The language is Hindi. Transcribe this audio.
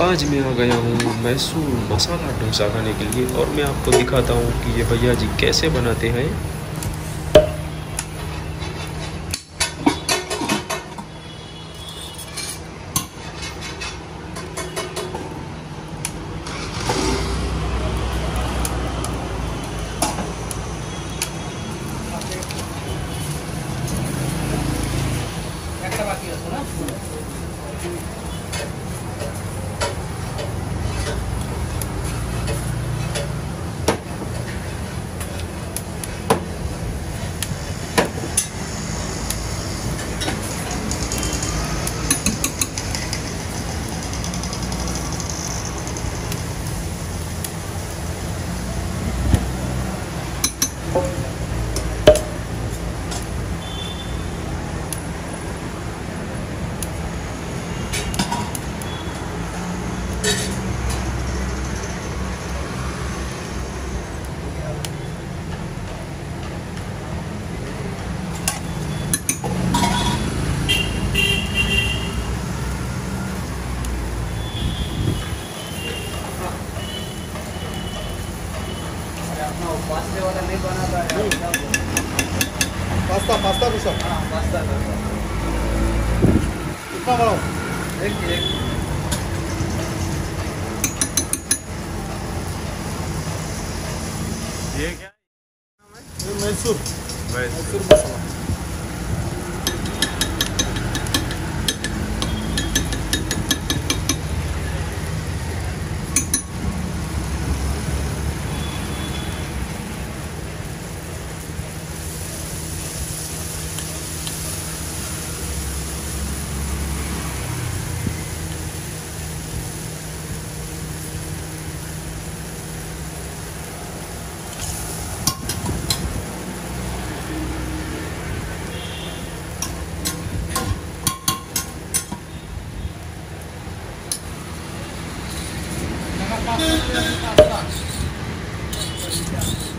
आज मैं आ गया हूँ मैसूर मसाला डोसा खाने के लिए और मैं आपको दिखाता हूँ कि ये भैया जी कैसे बनाते हैं। पास्ता पास्ता कुछ कितना बड़ा। एक एक ये क्या ये मैसूर वैसे मैसूर मसाला पास्ता